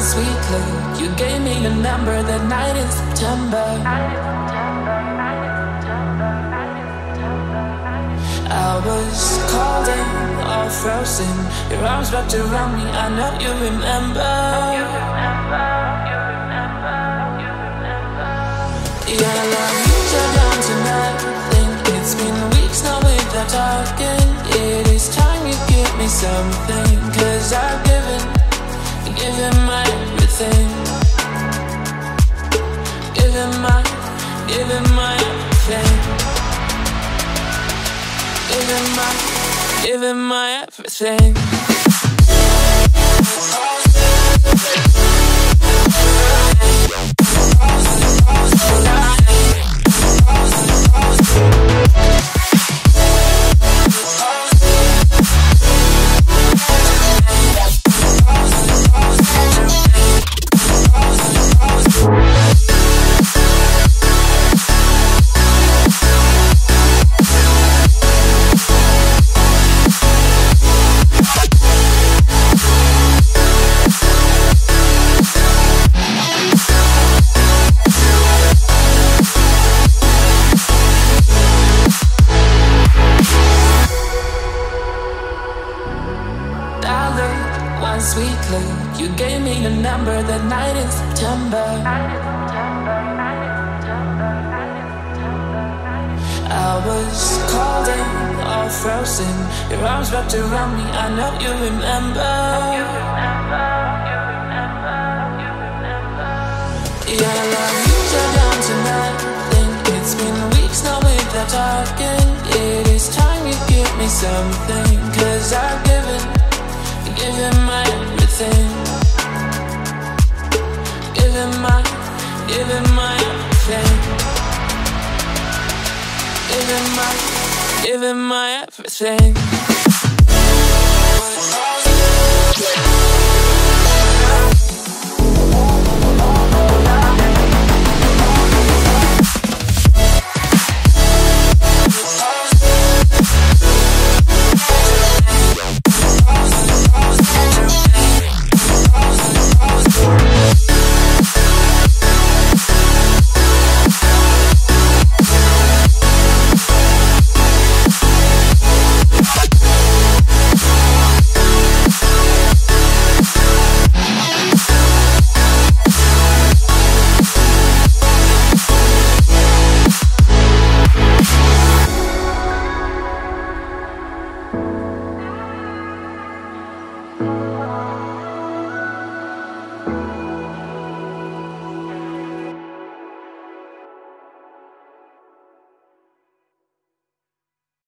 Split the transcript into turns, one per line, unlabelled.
sweet look. You gave me your number that night in September. I was cold and all frozen. Your arms wrapped around me. I know you remember. I love you so down to nothing. It's been weeks now without talking. It is time you give me something. Cause I've given, given my everything. Given my, given my everything. Given my, given my everything. One sweet look. You gave me your number that night in September. I was cold and all frozen. Your arms wrapped around me. I know you remember. Yeah, I love you so down to nothing. It's been weeks now without talking. It is time you give me something. Cause I've given my everything. Given my, given my everything. Given my, given my everything.